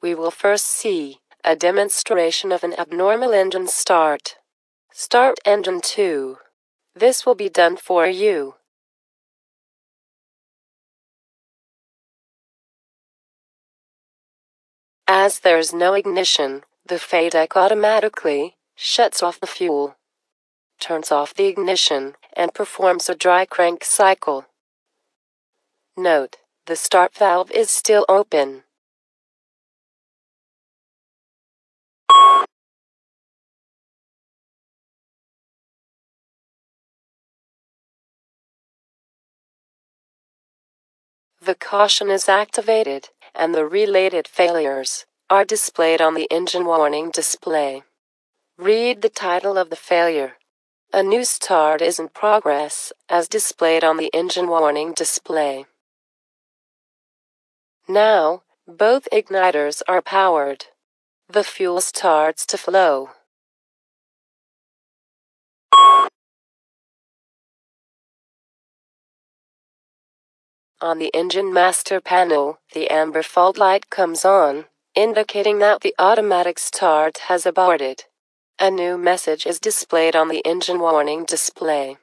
we will first see a demonstration of an abnormal engine start. Start engine 2. This will be done for you. As there's no ignition, the FADEC automatically shuts off the fuel, turns off the ignition, and performs a dry crank cycle. Note, the start valve is still open. The caution is activated, and the related failures are displayed on the engine warning display. Read the title of the failure. A new start is in progress, as displayed on the engine warning display. Now, both igniters are powered. The fuel starts to flow. On the engine master panel, the amber fault light comes on, indicating that the automatic start has aborted. A new message is displayed on the engine warning display.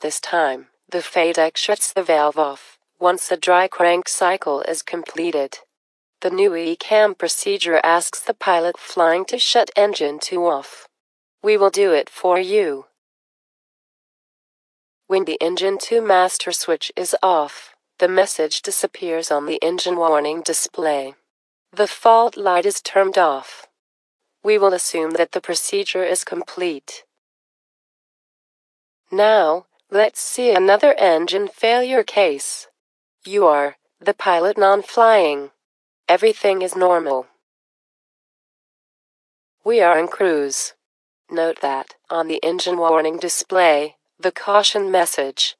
This time, the FADEC shuts the valve off once the dry crank cycle is completed. The new ECAM procedure asks the pilot flying to shut engine 2 off. We will do it for you. When the engine 2 master switch is off, the message disappears on the engine warning display. The fault light is turned off. We will assume that the procedure is complete. Now, let's see another engine failure case. You are the pilot non-flying. Everything is normal. We are in cruise. Note that on the engine warning display, the caution message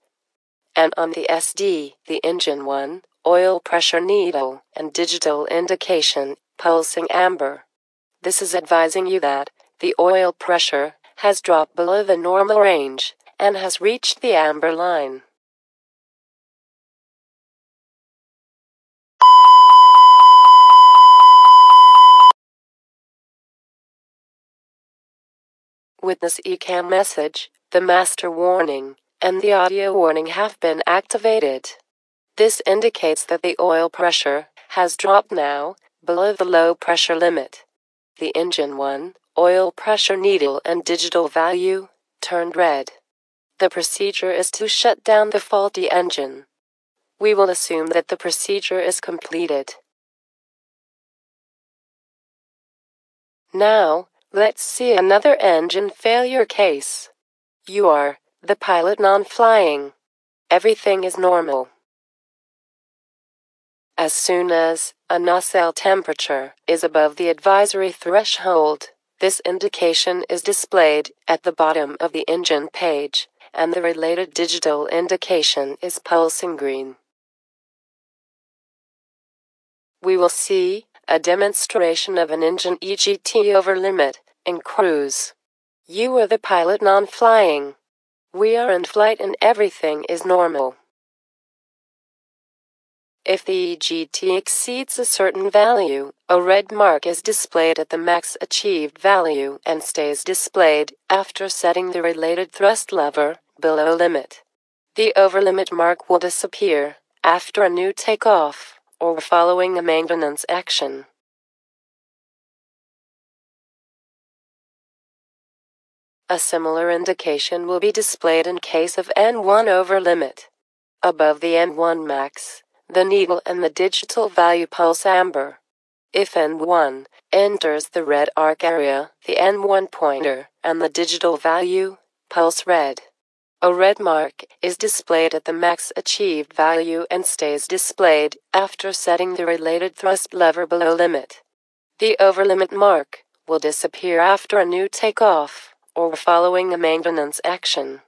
and on the SD, the engine 1, oil pressure needle, and digital indication, pulsing amber. This is advising you that the oil pressure has dropped below the normal range and has reached the amber line. With this ECAM message, the master warning and the audio warning have been activated. This indicates that the oil pressure has dropped now below the low pressure limit. The engine 1, oil pressure needle and digital value turned red. The procedure is to shut down the faulty engine. We will assume that the procedure is completed. Now, let's see another engine failure case. You are the pilot non-flying. Everything is normal. As soon as a nacelle temperature is above the advisory threshold, this indication is displayed at the bottom of the engine page, and the related digital indication is pulsing green. We will see a demonstration of an engine EGT over limit in cruise. You are the pilot non-flying. We are in flight and everything is normal. If the EGT exceeds a certain value, a red mark is displayed at the max achieved value and stays displayed after setting the related thrust lever below limit. The overlimit mark will disappear after a new takeoff or following a maintenance action. A similar indication will be displayed in case of N1 over limit. Above the N1 max, the needle and the digital value pulse amber. If N1 enters the red arc area, the N1 pointer and the digital value pulse red. A red mark is displayed at the max achieved value and stays displayed after setting the related thrust lever below limit. The overlimit mark will disappear after a new takeoff or following a maintenance action.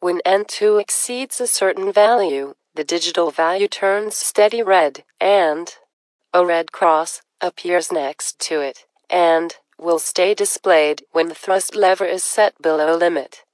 When N2 exceeds a certain value, the digital value turns steady red, and a red cross appears next to it, and will stay displayed when the thrust lever is set below limit.